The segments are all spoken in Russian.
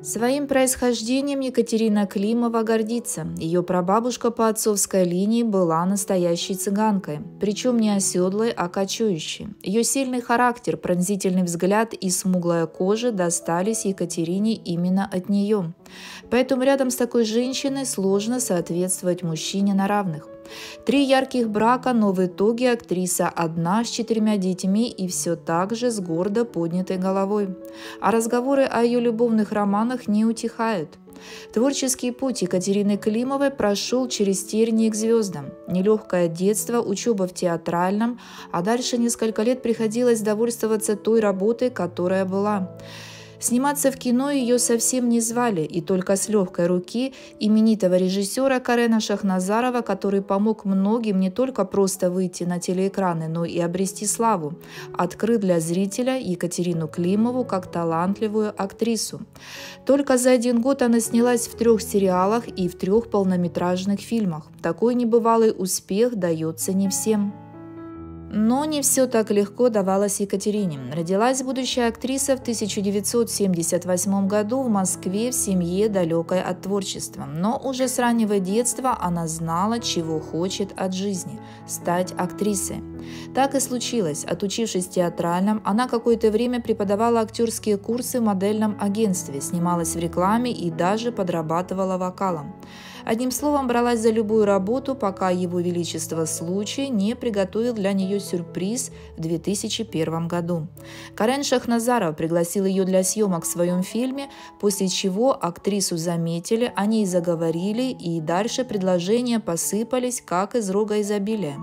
Своим происхождением Екатерина Климова гордится. Ее прабабушка по отцовской линии была настоящей цыганкой, причем не оседлой, а кочующей. Ее сильный характер, пронзительный взгляд и смуглая кожа достались Екатерине именно от нее. Поэтому рядом с такой женщиной сложно соответствовать мужчине на равных. Три ярких брака, но в итоге актриса одна с четырьмя детьми и все так же с гордо поднятой головой. А разговоры о ее любовных романах не утихают. Творческий путь Екатерины Климовой прошел через тернии к звездам. Нелегкое детство, учеба в театральном, а дальше несколько лет приходилось довольствоваться той работой, которая была. Сниматься в кино ее совсем не звали, и только с легкой руки именитого режиссера Карена Шахназарова, который помог многим не только просто выйти на телеэкраны, но и обрести славу, открыт для зрителя Екатерину Климову как талантливую актрису. Только за один год она снялась в трех сериалах и в трех полнометражных фильмах. Такой небывалый успех дается не всем. Но не все так легко давалось Екатерине. Родилась будущая актриса в 1978 году в Москве в семье далекой от творчества. Но уже с раннего детства она знала, чего хочет от жизни – стать актрисой. Так и случилось. Отучившись в театральном, она какое-то время преподавала актерские курсы в модельном агентстве, снималась в рекламе и даже подрабатывала вокалом. Одним словом, бралась за любую работу, пока его величество случай не приготовил для нее сюрприз в 2001 году. Карен Шахназаров пригласил ее для съемок в своем фильме, после чего актрису заметили, о ней заговорили, и дальше предложения посыпались, как из рога изобилия.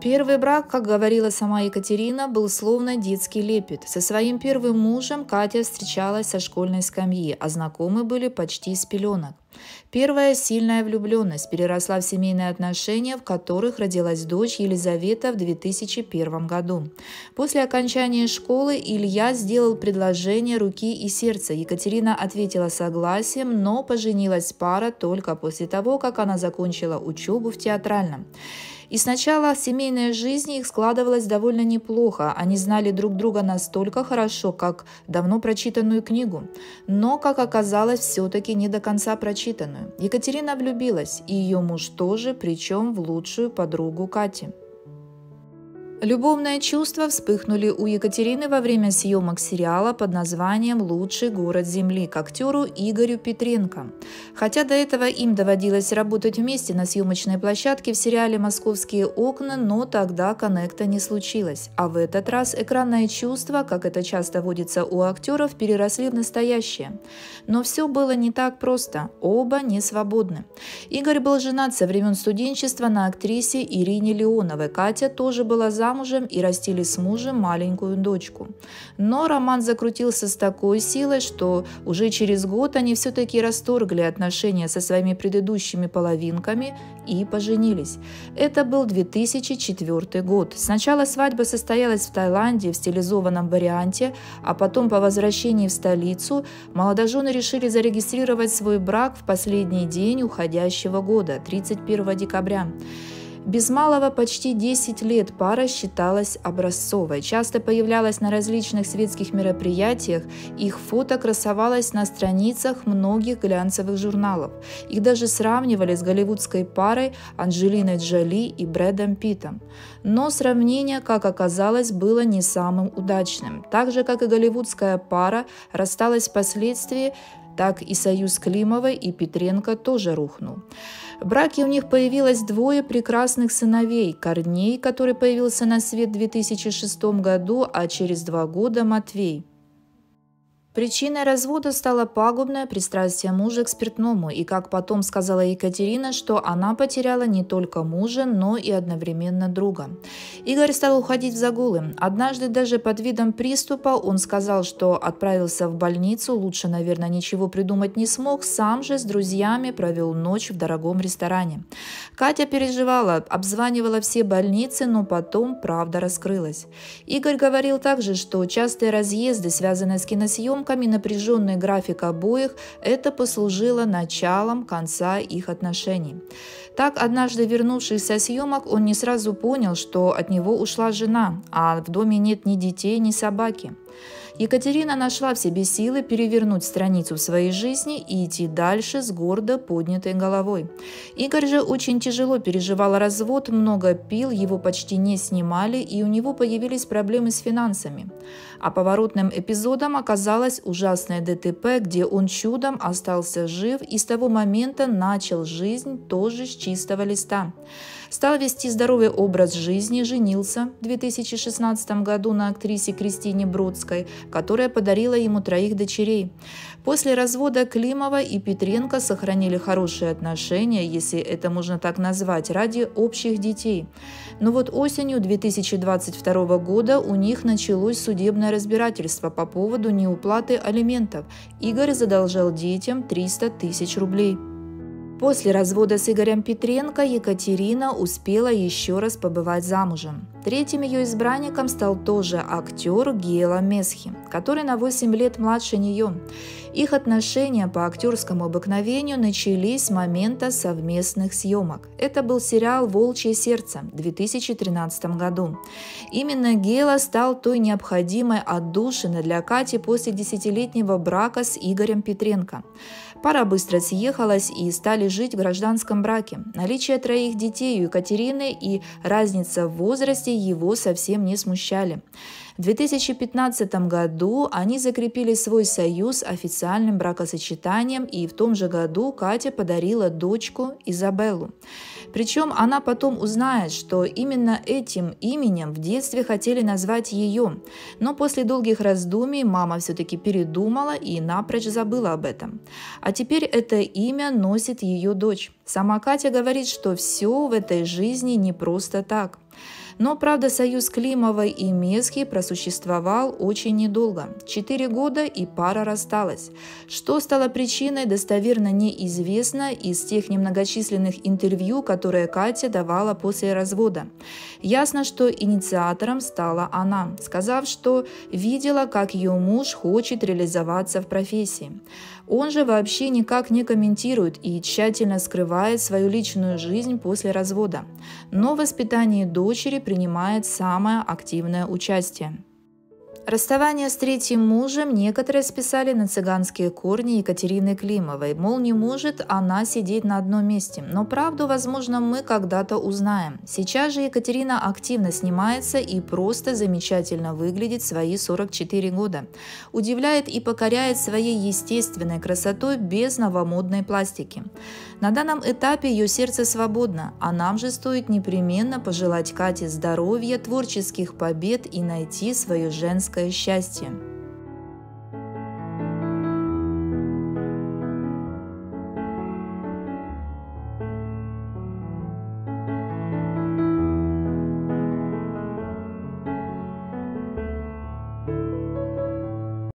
Первый брак, как говорила сама Екатерина, был словно детский лепет. Со своим первым мужем Катя встречалась со школьной скамьи, а знакомы были почти с пеленок. Первая сильная влюбленность переросла в семейные отношения, в которых родилась дочь Елизавета в 2001 году. После окончания школы Илья сделал предложение руки и сердца. Екатерина ответила согласием, но поженилась пара только после того, как она закончила учебу в театральном. И сначала семейная жизнь их складывалась довольно неплохо. Они знали друг друга настолько хорошо, как давно прочитанную книгу. Но, как оказалось, все-таки не до конца прочитанную. Екатерина влюбилась, и ее муж тоже, причем в лучшую подругу Кати. Любовные чувства вспыхнули у Екатерины во время съемок сериала под названием «Лучший город Земли» к актеру Игорю Петренко. Хотя до этого им доводилось работать вместе на съемочной площадке в сериале «Московские окна», но тогда коннекта не случилось. А в этот раз экранное чувство, как это часто водится у актеров, переросли в настоящее. Но все было не так просто. Оба не свободны. Игорь был женат со времен студенчества на актрисе Ирине Леоновой. Катя тоже была за замужем и растили с мужем маленькую дочку. Но роман закрутился с такой силой, что уже через год они все-таки расторгли отношения со своими предыдущими половинками и поженились. Это был 2004 год. Сначала свадьба состоялась в Таиланде в стилизованном варианте, а потом по возвращении в столицу молодожены решили зарегистрировать свой брак в последний день уходящего года, 31 декабря. Без малого почти 10 лет пара считалась образцовой, часто появлялась на различных светских мероприятиях, их фото красовалось на страницах многих глянцевых журналов. Их даже сравнивали с голливудской парой Анджелиной Джоли и Брэдом Питтом. Но сравнение, как оказалось, было не самым удачным. Так же, как и голливудская пара, рассталась впоследствии так и союз Климовой и Петренко тоже рухнул. В браке у них появилось двое прекрасных сыновей – Корней, который появился на свет в 2006 году, а через два года – Матвей. Причиной развода стало пагубное пристрастие мужа к спиртному, и, как потом сказала Екатерина, что она потеряла не только мужа, но и одновременно друга. Игорь стал уходить в загулы. Однажды даже под видом приступа он сказал, что отправился в больницу, лучше, наверное, ничего придумать не смог, сам же с друзьями провел ночь в дорогом ресторане. Катя переживала, обзванивала все больницы, но потом правда раскрылась. Игорь говорил также, что частые разъезды, связанные с киносъемкой, съемками напряженный график обоих это послужило началом конца их отношений. Так, однажды вернувшись со съемок, он не сразу понял, что от него ушла жена, а в доме нет ни детей, ни собаки. Екатерина нашла в себе силы перевернуть страницу в своей жизни и идти дальше с гордо поднятой головой. Игорь же очень тяжело переживал развод, много пил, его почти не снимали, и у него появились проблемы с финансами. А поворотным эпизодом оказалось ужасное ДТП, где он чудом остался жив и с того момента начал жизнь тоже с чистого листа. Стал вести здоровый образ жизни, женился в 2016 году на актрисе Кристине Бродской, которая подарила ему троих дочерей. После развода Климова и Петренко сохранили хорошие отношения, если это можно так назвать, ради общих детей. Но вот осенью 2022 года у них началось судебное разбирательство по поводу неуплаты алиментов. Игорь задолжал детям 300 тысяч рублей. После развода с Игорем Петренко Екатерина успела еще раз побывать замужем. Третьим ее избранником стал тоже актер Гела Месхи, который на 8 лет младше нее. Их отношения по актерскому обыкновению начались с момента совместных съемок. Это был сериал «Волчье сердце» в 2013 году. Именно Гела стал той необходимой отдушиной для Кати после десятилетнего брака с Игорем Петренко. Пара быстро съехалась и стали жить в гражданском браке. Наличие троих детей у Екатерины и разница в возрасте его совсем не смущали. В 2015 году они закрепили свой союз официальным бракосочетанием, и в том же году Катя подарила дочку Изабеллу. Причем она потом узнает, что именно этим именем в детстве хотели назвать ее. Но после долгих раздумий мама все-таки передумала и напрочь забыла об этом. А теперь это имя носит ее дочь. Сама Катя говорит, что все в этой жизни не просто так. Но, правда, союз Климовой и Месхи просуществовал очень недолго. Четыре года и пара рассталась. Что стало причиной, достоверно неизвестно из тех немногочисленных интервью, которые Катя давала после развода. Ясно, что инициатором стала она, сказав, что видела, как ее муж хочет реализоваться в профессии. Он же вообще никак не комментирует и тщательно скрывает свою личную жизнь после развода. Но в воспитании дочери принимает самое активное участие. Расставание с третьим мужем некоторые списали на цыганские корни Екатерины Климовой, мол, не может она сидеть на одном месте. Но правду, возможно, мы когда-то узнаем. Сейчас же Екатерина активно снимается и просто замечательно выглядит свои 44 года. Удивляет и покоряет своей естественной красотой без новомодной пластики. На данном этапе ее сердце свободно, а нам же стоит непременно пожелать Кате здоровья, творческих побед и найти свое женское счастье.